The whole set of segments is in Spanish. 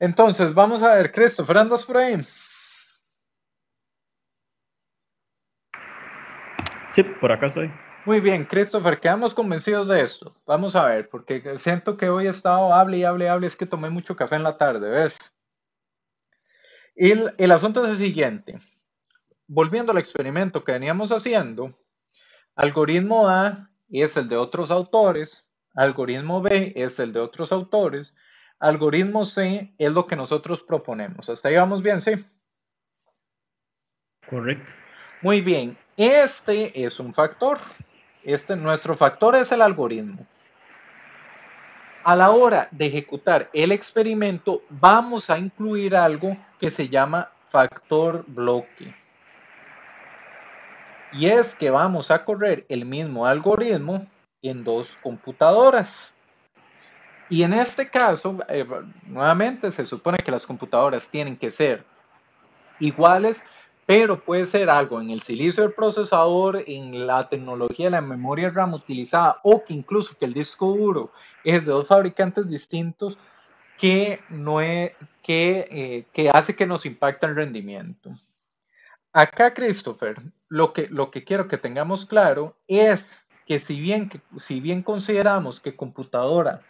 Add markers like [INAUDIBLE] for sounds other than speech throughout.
Entonces, vamos a ver, Christopher, ¿andas por ahí? Sí, por acá estoy. Muy bien, Christopher, quedamos convencidos de esto. Vamos a ver, porque siento que hoy he estado hable y hable, hable, es que tomé mucho café en la tarde, ¿ves? Y el, el asunto es el siguiente. Volviendo al experimento que veníamos haciendo, algoritmo A es el de otros autores, algoritmo B es el de otros autores, algoritmo C es lo que nosotros proponemos. ¿Hasta ahí vamos bien? Sí. Correcto. Muy bien. Este es un factor. Este, nuestro factor es el algoritmo. A la hora de ejecutar el experimento, vamos a incluir algo que se llama factor bloque. Y es que vamos a correr el mismo algoritmo en dos computadoras. Y en este caso, eh, nuevamente se supone que las computadoras tienen que ser iguales, pero puede ser algo en el silicio del procesador, en la tecnología de la memoria RAM utilizada, o que incluso que el disco duro es de dos fabricantes distintos que, no es, que, eh, que hace que nos impacte el rendimiento. Acá, Christopher, lo que, lo que quiero que tengamos claro es que si bien, que, si bien consideramos que computadora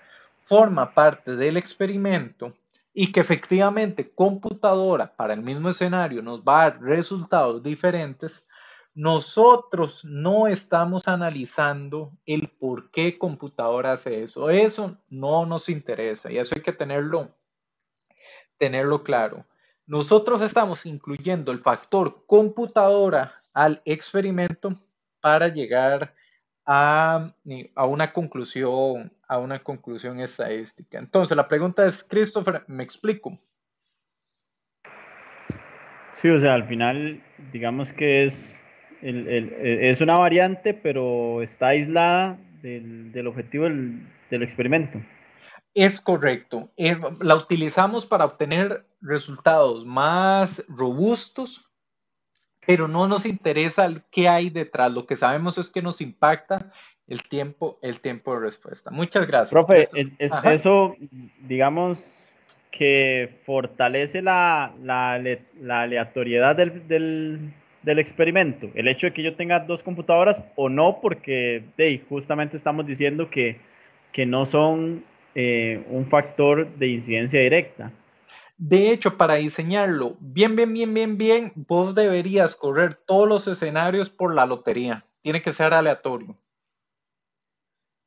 forma parte del experimento y que efectivamente computadora para el mismo escenario nos va a dar resultados diferentes, nosotros no estamos analizando el por qué computadora hace eso. Eso no nos interesa y eso hay que tenerlo, tenerlo claro. Nosotros estamos incluyendo el factor computadora al experimento para llegar a, a, una conclusión, a una conclusión estadística. Entonces, la pregunta es, Christopher, ¿me explico? Sí, o sea, al final, digamos que es, el, el, es una variante, pero está aislada del, del objetivo del, del, experimento. Es correcto. Eh, la utilizamos para obtener resultados más robustos pero no nos interesa qué hay detrás. Lo que sabemos es que nos impacta el tiempo, el tiempo de respuesta. Muchas gracias. Profe, eso, es, eso digamos que fortalece la, la, la aleatoriedad del, del, del, experimento. El hecho de que yo tenga dos computadoras o no, porque hey, justamente estamos diciendo que, que no son eh, un factor de incidencia directa. De hecho, para diseñarlo bien, bien, bien, bien, bien, vos deberías correr todos los escenarios por la lotería. Tiene que ser aleatorio.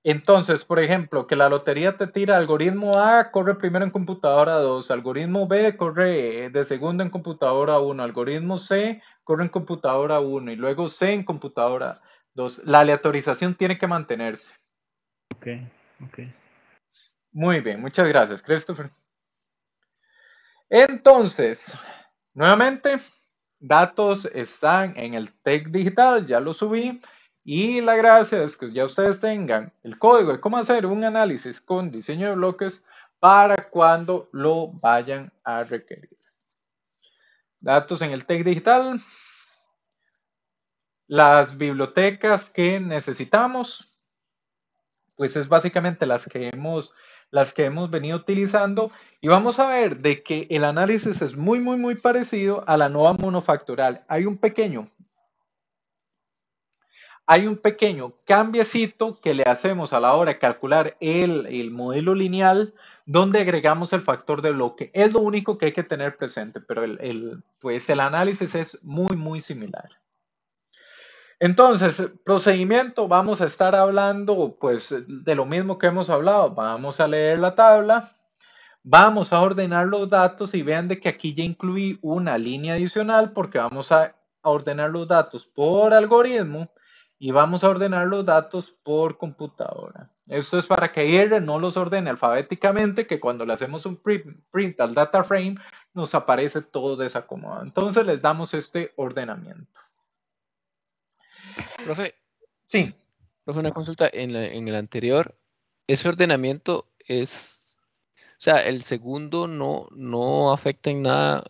Entonces, por ejemplo, que la lotería te tira algoritmo A, corre primero en computadora 2, algoritmo B, corre de segundo en computadora 1, algoritmo C, corre en computadora 1 y luego C en computadora 2. La aleatorización tiene que mantenerse. Ok, ok. Muy bien, muchas gracias, Christopher. Entonces, nuevamente, datos están en el TEC digital, ya lo subí. Y la gracia es que ya ustedes tengan el código de cómo hacer un análisis con diseño de bloques para cuando lo vayan a requerir. Datos en el TEC digital. Las bibliotecas que necesitamos, pues es básicamente las que hemos las que hemos venido utilizando y vamos a ver de que el análisis es muy, muy, muy parecido a la nueva monofactorial. Hay un pequeño, hay un pequeño cambiecito que le hacemos a la hora de calcular el, el, modelo lineal donde agregamos el factor de bloque. Es lo único que hay que tener presente, pero el, el, pues el análisis es muy, muy similar. Entonces, procedimiento, vamos a estar hablando pues de lo mismo que hemos hablado. Vamos a leer la tabla, vamos a ordenar los datos y vean de que aquí ya incluí una línea adicional porque vamos a ordenar los datos por algoritmo y vamos a ordenar los datos por computadora. Esto es para que R no los ordene alfabéticamente, que cuando le hacemos un print, print al data frame nos aparece todo desacomodado. Entonces les damos este ordenamiento. Profe. Sí. Profe, una consulta. En, la, en el anterior, ese ordenamiento es. O sea, el segundo no, no afecta en nada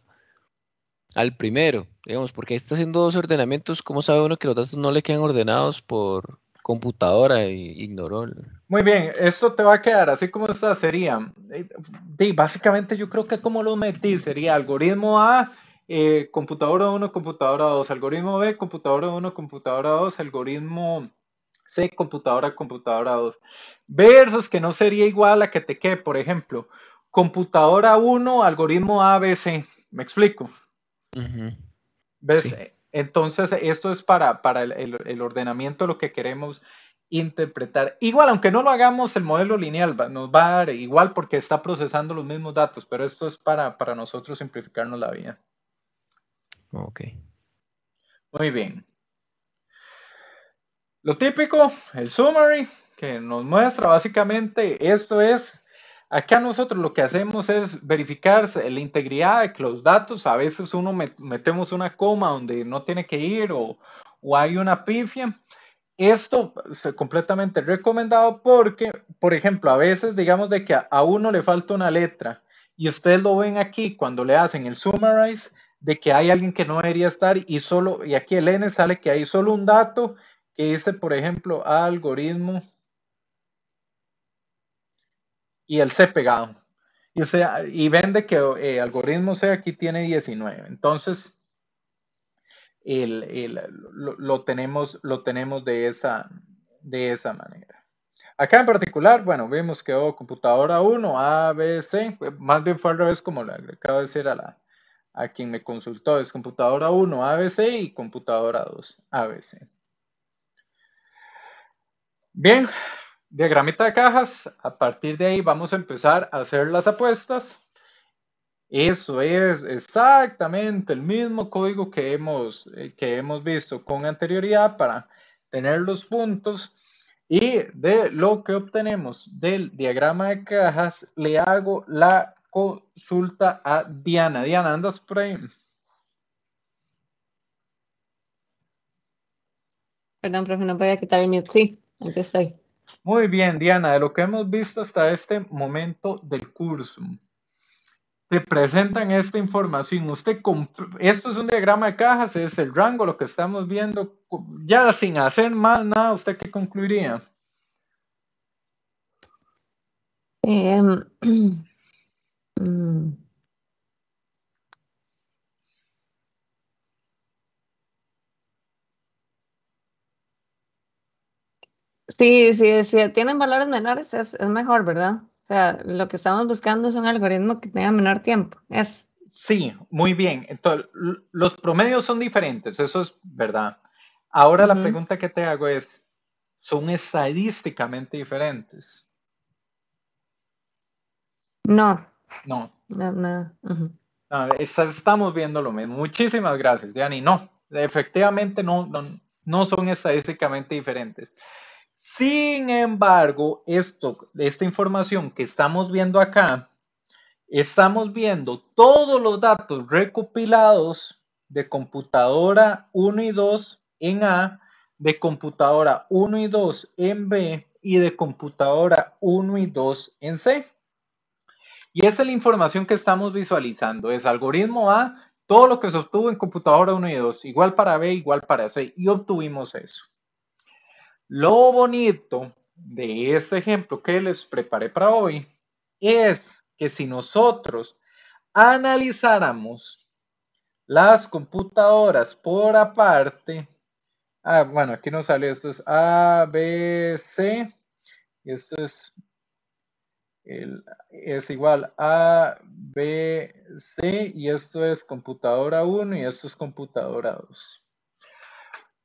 al primero, digamos, porque está haciendo dos ordenamientos. ¿Cómo sabe uno que los datos no le quedan ordenados por. computadora y ignoró. Muy bien, esto te va a quedar así como está, sería, eh, básicamente yo creo que como lo metí, sería algoritmo A, eh, computadora 1, computadora 2, algoritmo B, computadora 1, computadora 2, algoritmo C, computadora, computadora 2, versus que no sería igual a que te quede, por ejemplo, computadora 1, algoritmo ABC, ¿me explico? ¿Ves? Entonces, esto es para, para el, ordenamiento, lo que queremos interpretar. Igual, aunque no lo hagamos, el modelo lineal nos va a dar igual porque está procesando los mismos datos, pero esto es para, para nosotros simplificarnos la vida. Ok. Muy bien. Lo típico, el summary, que nos muestra básicamente esto es Acá nosotros lo que hacemos es verificar la integridad de los datos. A veces uno metemos una coma donde no tiene que ir o, hay una pifia. Esto es completamente recomendado porque, por ejemplo, a veces digamos de que a uno le falta una letra y ustedes lo ven aquí cuando le hacen el summarize de que hay alguien que no debería estar y solo, y aquí el N sale que hay solo un dato que dice, por ejemplo, algoritmo y el C pegado. Y, sea, y vende que el eh, algoritmo C aquí tiene 19. Entonces, lo, tenemos, lo tenemos de esa, de esa manera. Acá en particular, bueno, vimos que oh, computadora 1, A, B, C, más bien fue al revés como le acabo de decir a, la, a quien me consultó, es computadora 1, ABC y computadora 2, ABC. Bien, diagramita de cajas, a partir de ahí vamos a empezar a hacer las apuestas. Eso es exactamente el mismo código que hemos, eh, que hemos visto con anterioridad para tener los puntos. Y de lo que obtenemos del diagrama de cajas, le hago la consulta a Diana. Diana, ¿andas por ahí? Perdón, profe, no voy a quitar el mute. Sí, aquí estoy. Muy bien, Diana, de lo que hemos visto hasta este momento del curso, te presentan esta información. Usted, esto es un diagrama de cajas, es el rango, lo que estamos viendo. Ya sin hacer más nada, ¿usted qué concluiría? Em, [CLEARS THROAT] mm. Sí, sí, si tienen valores menores es, mejor, ¿verdad? O sea, lo que estamos buscando es un algoritmo que tenga menor tiempo. Es. Sí, muy bien. Entonces, los promedios son diferentes, eso es verdad. Ahora la pregunta que te hago es, ¿son estadísticamente diferentes? No. No. No, no. estamos viendo lo mismo. Muchísimas gracias, Diani. No, efectivamente no, no, no son estadísticamente diferentes. Sin embargo, esto, esta información que estamos viendo acá, estamos viendo todos los datos recopilados de computadora 1 y 2 en A, de computadora 1 y 2 en B y de computadora 1 y 2 en C. Y esa es la información que estamos visualizando. Es algoritmo A, todo lo que se obtuvo en computadora 1 y 2, igual para B, igual para C, y obtuvimos eso. Lo bonito de este ejemplo que les preparé para hoy es que si nosotros analizáramos las computadoras por aparte, ah, bueno, aquí nos sale esto es A, B, C, y esto es, es igual a B, C, y esto es computadora 1 y esto es computadora 2.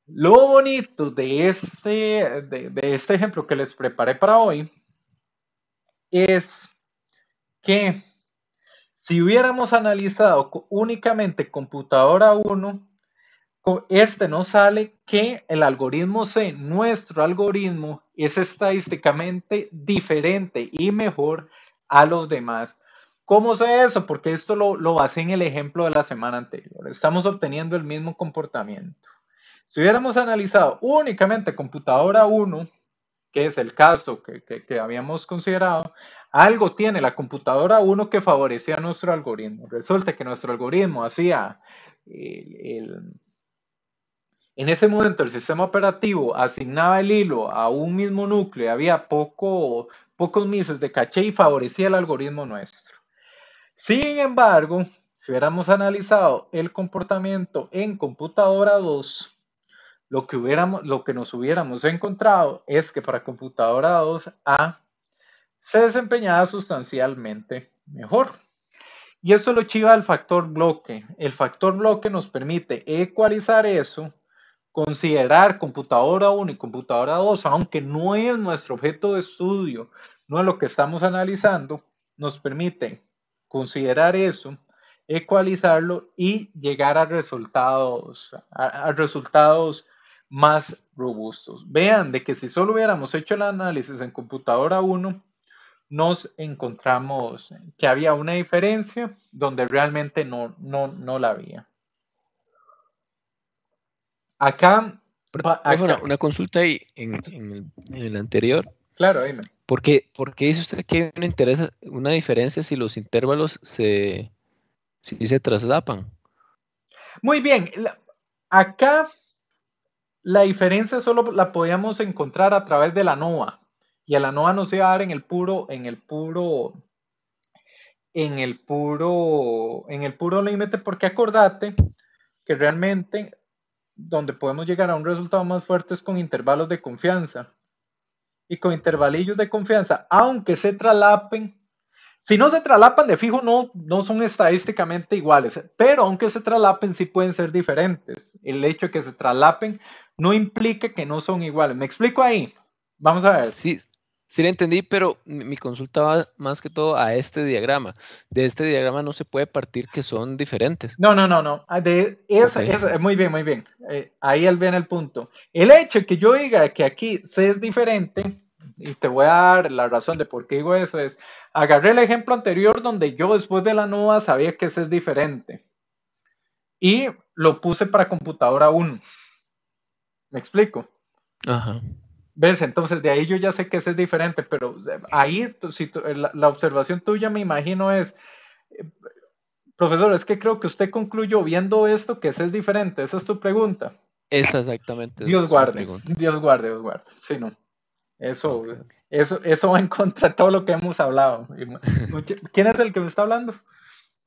Lo bonito de este, de, este ejemplo que les preparé para hoy es que si hubiéramos analizado únicamente computadora 1, este nos sale que el algoritmo C, nuestro algoritmo, es estadísticamente diferente y mejor a los demás. ¿Cómo sé eso? Porque esto lo, lo en el ejemplo de la semana anterior. Estamos obteniendo el mismo comportamiento. Si hubiéramos analizado únicamente computadora 1, que es el caso que, habíamos considerado, algo tiene la computadora 1 que favorecía nuestro algoritmo. Resulta que nuestro algoritmo hacía el, En ese momento el sistema operativo asignaba el hilo a un mismo núcleo, había poco, pocos mises de caché y favorecía el algoritmo nuestro. Sin embargo, si hubiéramos analizado el comportamiento en computadora 2, lo que, hubiéramos, lo que nos hubiéramos encontrado es que para computadora 2A se desempeñaba sustancialmente mejor. Y eso lo chiva al factor bloque. El factor bloque nos permite ecualizar eso, considerar computadora 1 y computadora 2, aunque no es nuestro objeto de estudio, no es lo que estamos analizando, nos permite considerar eso, ecualizarlo y llegar a resultados, a, resultados más robustos. Vean de que si solo hubiéramos hecho el análisis en computadora 1, nos encontramos que había una diferencia donde realmente no, no, no la había. Acá, Una, consulta ahí en, el, anterior. Claro, dime. ¿Por qué, dice usted que hay una, una diferencia si los intervalos se, si se traslapan? Muy bien. Acá la diferencia solo la podíamos encontrar a través de la NOA y a la NOA no se va a dar en el puro, en el puro, en el puro, en el puro límite, porque acordate que realmente donde podemos llegar a un resultado más fuerte es con intervalos de confianza. Y con intervalillos de confianza, aunque se traslapen, si no se traslapan de fijo, no, no son estadísticamente iguales, pero aunque se traslapen, sí pueden ser diferentes. El hecho de que se traslapen no implica que no son iguales. ¿Me explico ahí? Vamos a ver. Sí, Sí le entendí, pero mi consulta va más que todo a este diagrama. De este diagrama no se puede partir que son diferentes. No, no, no, no. Ah, de esa, muy bien, muy bien. Eh, ahí él viene el punto. El hecho de que yo diga que aquí C es diferente, y te voy a dar la razón de por qué digo eso, es, agarré el ejemplo anterior donde yo después de la nueva sabía que C es diferente. Y lo puse para computadora 1. ¿Me explico? Ajá. ¿Ves? Entonces de ahí yo ya sé que ese es diferente, pero ahí si la, observación tuya me imagino es, eh, profesor, es que creo que usted concluyó viendo esto que ese es diferente. Esa es tu pregunta. Esa exactamente. Dios guarde, Dios guarde, Dios guarde. Sí, no. Eso, eso, eso va en contra de todo lo que hemos hablado. [LAUGHS] ¿Quién es el que me está hablando?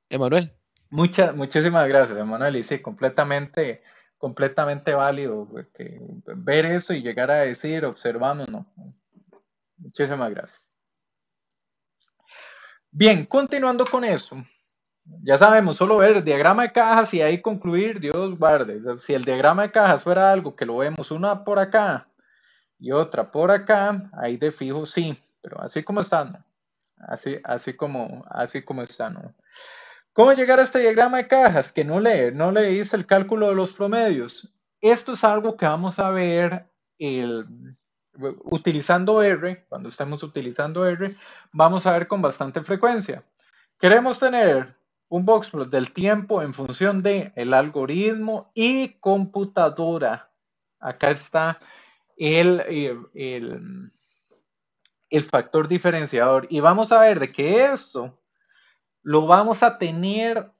Emanuel. Muchas, muchísimas gracias, Emanuel. Y sí, completamente completamente válido que ver eso y llegar a decir, observamos, no. Muchísimas gracias. Bien, continuando con eso. Ya sabemos, solo ver el diagrama de cajas y ahí concluir, Dios guarde. Si el diagrama de cajas fuera algo que lo vemos una por acá y otra por acá, ahí de fijo sí, pero así como están, así, así como, así como están. ¿Cómo llegar a este diagrama de cajas? Que no le, no le hice el cálculo de los promedios. Esto es algo que vamos a ver utilizando R, cuando estemos utilizando R, vamos a ver con bastante frecuencia. Queremos tener un boxplot del tiempo en función de el algoritmo y computadora. Acá está el, el, el factor diferenciador. Y vamos a ver de que esto lo vamos a tener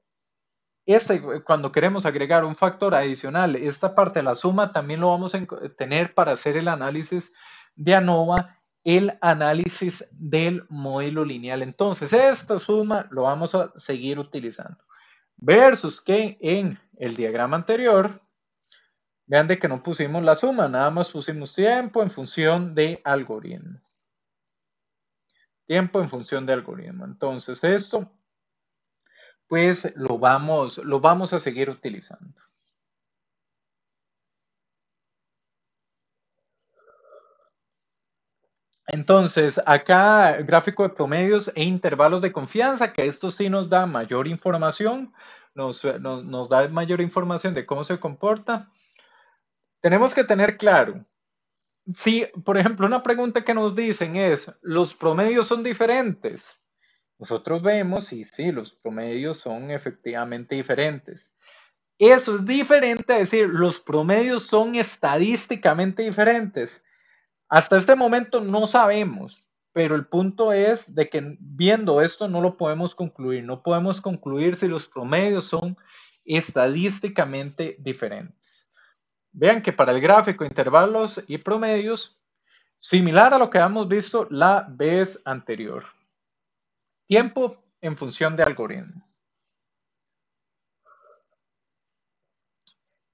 cuando queremos agregar un factor adicional, esta parte de la suma también lo vamos a tener para hacer el análisis de ANOVA, el análisis del modelo lineal. Entonces, esta suma lo vamos a seguir utilizando. Versus que en el diagrama anterior, vean de que no pusimos la suma, nada más pusimos tiempo en función de algoritmo. Tiempo en función de algoritmo. Entonces, esto pues lo vamos, lo vamos a seguir utilizando. Entonces, acá gráfico de promedios e intervalos de confianza, que esto sí nos da mayor información, nos, nos da mayor información de cómo se comporta. Tenemos que tener claro, si, por ejemplo, una pregunta que nos dicen es, ¿los promedios son diferentes? Nosotros vemos y sí, los promedios son efectivamente diferentes. Eso es diferente a decir, los promedios son estadísticamente diferentes. Hasta este momento no sabemos, pero el punto es de que viendo esto no lo podemos concluir. No podemos concluir si los promedios son estadísticamente diferentes. vean que para el gráfico intervalos y promedios, similar a lo que hemos visto la vez anterior. Tiempo en función de algoritmo.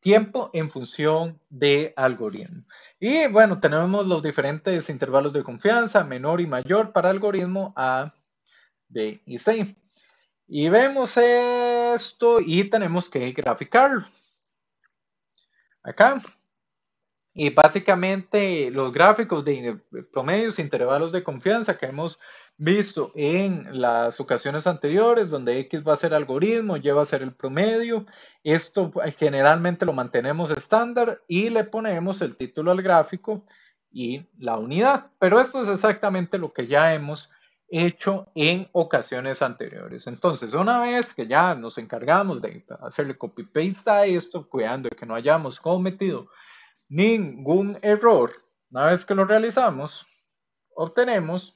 Tiempo en función de algoritmo. Y bueno, tenemos los diferentes intervalos de confianza, menor y mayor para algoritmo A, B y C. Y vemos esto y tenemos que graficarlo. Acá. Y básicamente los gráficos de promedios, intervalos de confianza que hemos visto en las ocasiones anteriores, donde X va a ser algoritmo, Y va a ser el promedio. Esto pues, generalmente lo mantenemos estándar y le ponemos el título al gráfico y la unidad. Pero esto es exactamente lo que ya hemos hecho en ocasiones anteriores. Entonces, una vez que ya nos encargamos de hacerle copy-paste a esto, cuidando de que no hayamos cometido ningún error, una vez que lo realizamos, obtenemos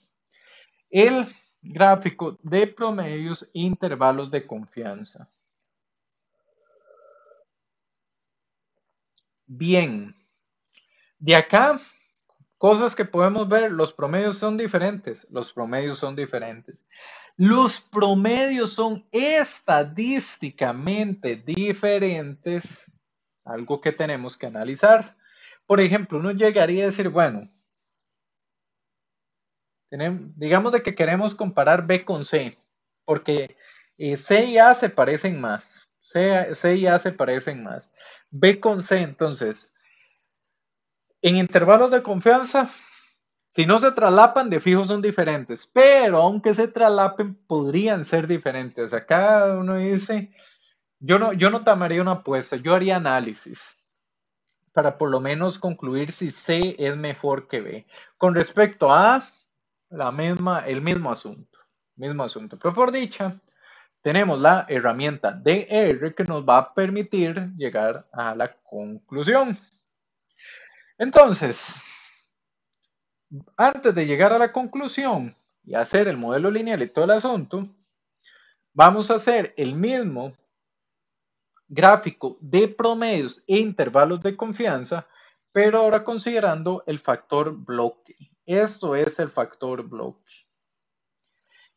el gráfico de promedios intervalos de confianza. Bien, de acá Cosas que podemos ver, los promedios son diferentes, los promedios son diferentes. Los promedios son estadísticamente diferentes, algo que tenemos que analizar. Por ejemplo, uno llegaría a decir, bueno, digamos de que queremos comparar B con C, porque eh, C y A se parecen más. C, C y A se parecen más. B con C, entonces, en intervalos de confianza, si no se traslapan, de fijo son diferentes, pero aunque se traslapen, podrían ser diferentes. Acá uno dice, yo no, yo no tomaría una apuesta, yo haría análisis para por lo menos concluir si C es mejor que B. Con respecto a la misma, el mismo asunto, mismo asunto. Pero por dicha, tenemos la herramienta DR que nos va a permitir llegar a la conclusión. Entonces, antes de llegar a la conclusión y hacer el modelo lineal y todo el asunto, vamos a hacer el mismo gráfico de promedios e intervalos de confianza, pero ahora considerando el factor bloque. Esto es el factor bloque.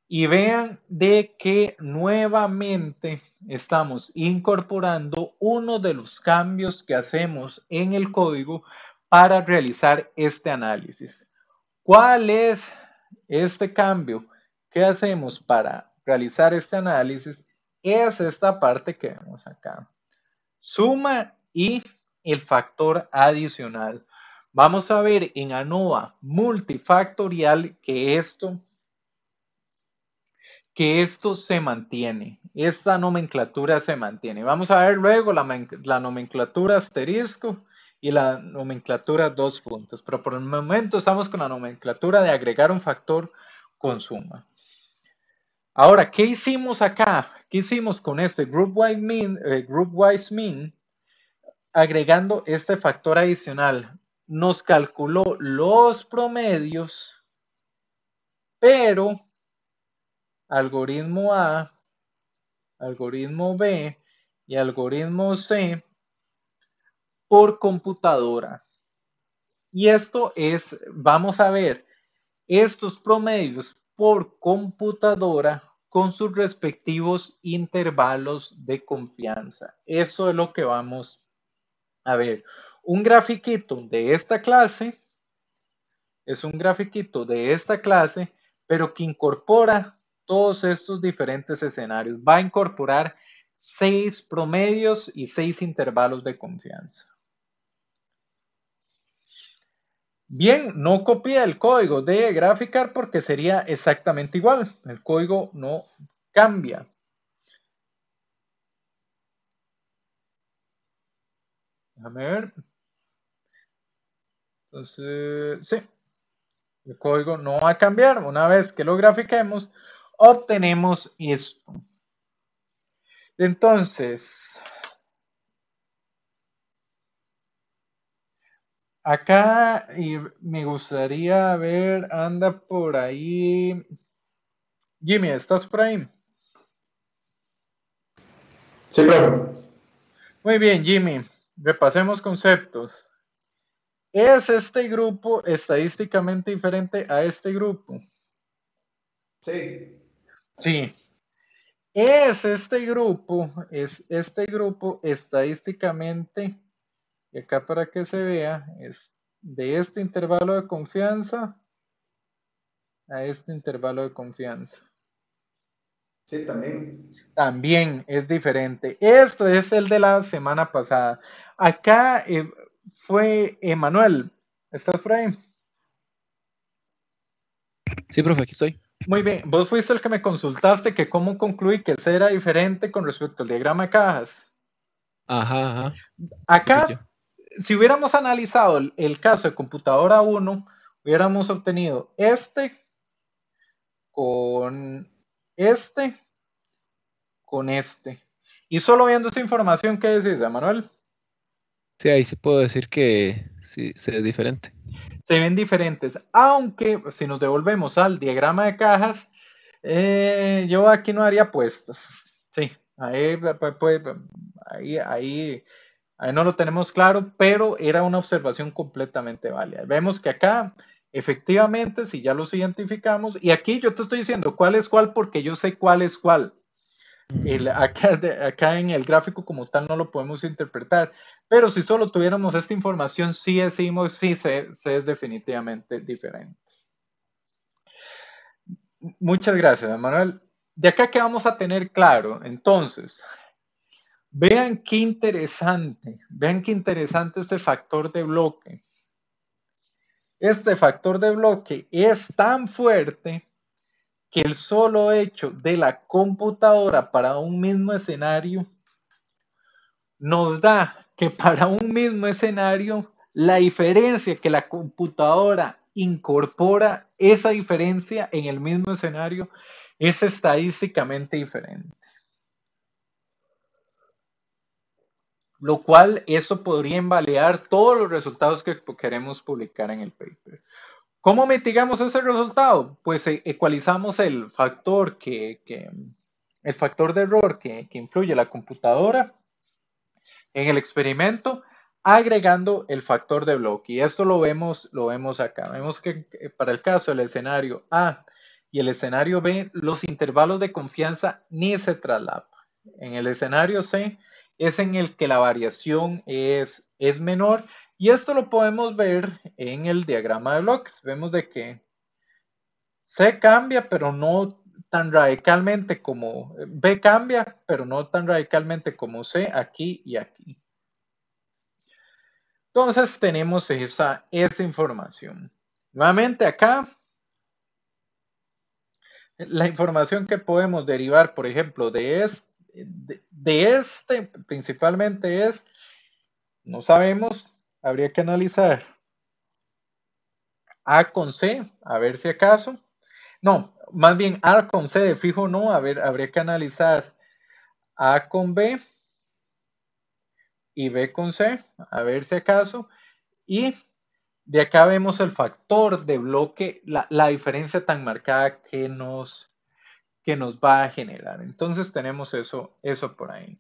Y vean de que nuevamente estamos incorporando uno de los cambios que hacemos en el código para realizar este análisis. ¿Cuál es este cambio que hacemos para realizar este análisis? Es esta parte que vemos acá. Suma y el factor adicional. Vamos a ver en ANOVA multifactorial que esto que esto se mantiene, esta nomenclatura se mantiene. Vamos a ver luego la, la nomenclatura asterisco y la nomenclatura dos puntos. Pero por el momento estamos con la nomenclatura de agregar un factor con suma. Ahora, ¿qué hicimos acá? ¿Qué hicimos con este groupwise mean, eh, mean agregando este factor adicional? Nos calculó los promedios, pero algoritmo A, algoritmo B y algoritmo C por computadora. Y esto es, vamos a ver, estos promedios por computadora con sus respectivos intervalos de confianza. Eso es lo que vamos a ver. Un grafiquito de esta clase es un grafiquito de esta clase, pero que incorpora todos estos diferentes escenarios. Va a incorporar seis promedios y seis intervalos de confianza. Bien, no copia el código de Graphicart porque sería exactamente igual. El código no cambia. Déjame ver. Entonces, sí. El código no va a cambiar. Una vez que lo grafiquemos, obtenemos esto. Entonces, Acá y me gustaría ver, anda por ahí. Jimmy, ¿estás por ahí? Sí, profe. Muy bien, Jimmy. repasemos conceptos. ¿Es este grupo estadísticamente diferente a este grupo? Sí. Sí. ¿Es este grupo, es este grupo estadísticamente, y acá para que se vea, es de este intervalo de confianza a este intervalo de confianza? Sí, también. También es diferente. Esto es el de la semana pasada. Acá eh, fue Emanuel. ¿Estás por ahí? Sí, profe, aquí estoy. Muy bien. Vos fuiste el que me consultaste que cómo concluí que ese era diferente con respecto al diagrama de cajas. Ajá, ajá. Acá. Si hubiéramos analizado el, el caso de computadora 1, hubiéramos obtenido este con este con este. Y solo viendo esa información, ¿qué decís, Emanuel? Sí, ahí sí puedo decir que sí, sí es diferente. se ven diferentes, aunque si nos devolvemos al diagrama de cajas, eh, yo aquí no haría apuestas. Sí, ahí, ahí, ahí, ahí no lo tenemos claro, pero era una observación completamente válida. Vemos que acá, efectivamente, si ya los identificamos, y aquí yo te estoy diciendo cuál es cuál porque yo sé cuál es cuál. El- acá, de- acá en el gráfico como tal no lo podemos interpretar, pero si solo tuviéramos esta información, sí decimos, sí, se, se es definitivamente diferente. Muchas gracias, Manuel. De acá que vamos a tener claro, entonces, vean qué interesante, vean qué interesante este factor de bloque. Este factor de bloque es tan fuerte que el solo hecho de la computadora para un mismo escenario nos da que para un mismo escenario la diferencia que la computadora incorpora, esa diferencia en el mismo escenario es estadísticamente diferente. Lo cual eso podría invalidar todos los resultados que queremos publicar en el paper. ¿Cómo mitigamos ese resultado? Pues eh, ecualizamos el factor que, que el factor de error que, que influye la computadora en el experimento agregando el factor de bloque. Y esto lo vemos, lo vemos acá. Vemos que para el caso del escenario A y el escenario B, los intervalos de confianza ni se traslapan. En el escenario C es en el que la variación es, es menor y esto lo podemos ver en el diagrama de bloques. Vemos de que C cambia, pero no tan radicalmente como B cambia, pero no tan radicalmente como C aquí y aquí. Entonces tenemos esa, esa información. Nuevamente acá, la información que podemos derivar, por ejemplo, de este, de, este principalmente es, no sabemos, habría que analizar A con C, a ver si acaso. No, más bien A con C de fijo no, a ver, habría que analizar A con B y B con C, a ver si acaso. Y de acá vemos el factor de bloque, la, la diferencia tan marcada que nos, que nos va a generar. Entonces tenemos eso, eso por ahí.